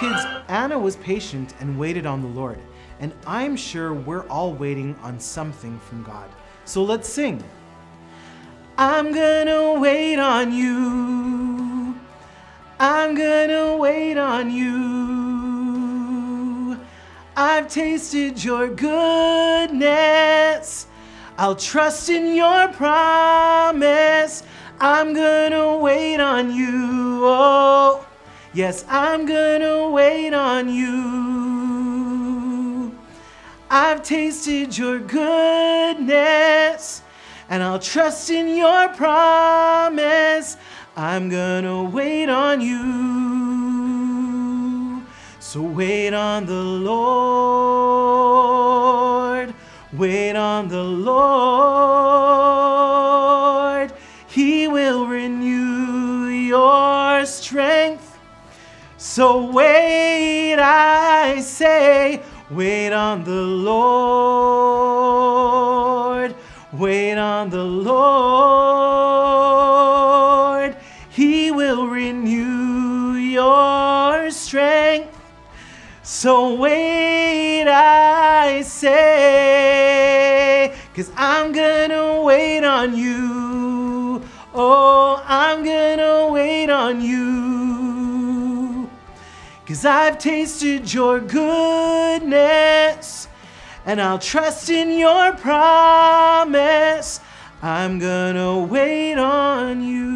kids, Anna was patient and waited on the Lord, and I'm sure we're all waiting on something from God. So let's sing. I'm gonna wait on you. I'm gonna wait on you. I've tasted your goodness. I'll trust in your promise. I'm gonna wait on you. Oh, yes, I'm gonna on you. I've tasted your goodness and I'll trust in your promise. I'm gonna wait on you. So wait on the Lord, wait on the Lord. He will renew your strength. So wait, I say, wait on the Lord. Wait on the Lord. He will renew your strength. So wait, I say, cause I'm gonna wait on you. Oh, I'm gonna wait on you. Cause I've tasted your goodness and I'll trust in your promise. I'm gonna wait on you.